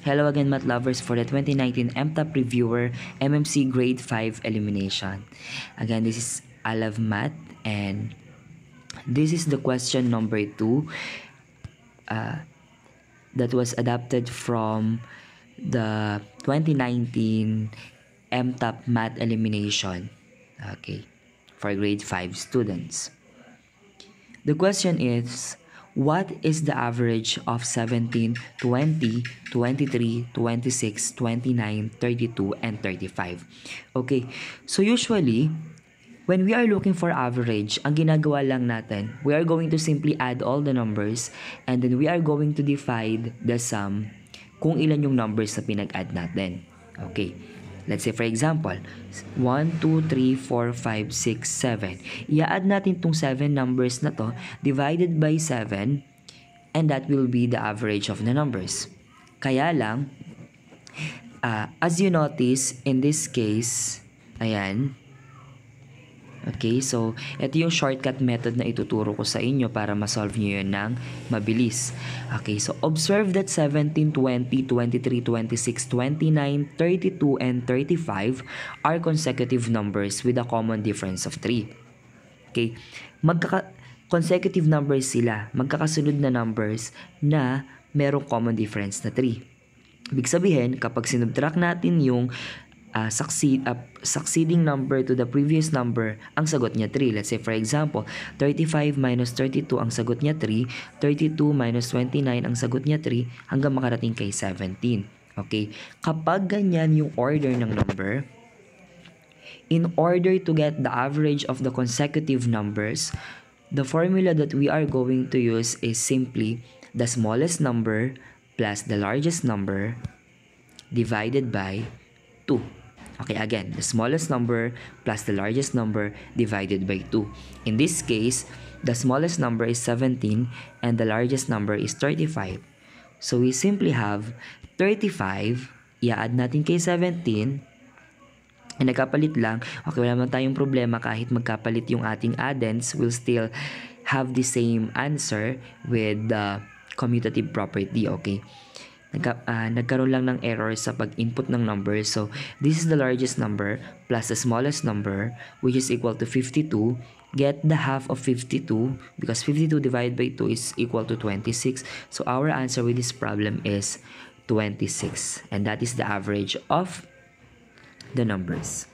Hello again, math lovers, for the 2019 MTAP Reviewer MMC Grade 5 Elimination. Again, this is I Love Math, and this is the question number 2 uh, that was adapted from the 2019 MTAP Math Elimination. Okay, for grade 5 students. The question is what is the average of 17, 20, 23, 26, 29, 32, and 35? Okay, so usually, when we are looking for average, ang ginagawa lang natin, we are going to simply add all the numbers and then we are going to divide the sum kung ilan yung numbers na pinag-add natin. Okay. Let's say for example, 1, 2, 3, 4, 5, 6, 7. I-add natin tong 7 numbers na to divided by 7 and that will be the average of the numbers. Kaya lang, uh, as you notice, in this case, ayan, Okay, so ito yung shortcut method na ituturo ko sa inyo para ma-solve nyo yun ng mabilis. Okay, so observe that 17, 20, 23, 26, 29, 32, and 35 are consecutive numbers with a common difference of 3. Okay, magkaka consecutive numbers sila, magkakasunod na numbers na merong common difference na 3. Ibig sabihin, kapag sinubtract natin yung uh, succeed, uh, succeeding number to the previous number, ang sagot niya 3. Let's say for example, 35 minus 32 ang sagot niya 3, 32 minus 29 ang sagot niya 3, hanggang makarating kay 17. Okay? Kapag ganyan yung order ng number, in order to get the average of the consecutive numbers, the formula that we are going to use is simply the smallest number plus the largest number divided by 2. Okay, again, the smallest number plus the largest number divided by 2. In this case, the smallest number is 17 and the largest number is 35. So we simply have 35, i-add natin kay 17, and nagkapalit lang, okay, wala naman tayong problema kahit magkapalit yung ating addends, we'll still have the same answer with the commutative property, okay? Nagka, uh, nagkaroon lang ng error sa pag-input ng number. So, this is the largest number plus the smallest number which is equal to 52. Get the half of 52 because 52 divided by 2 is equal to 26. So, our answer with this problem is 26. And that is the average of the numbers.